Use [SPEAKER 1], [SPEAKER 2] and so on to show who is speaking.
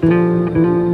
[SPEAKER 1] Música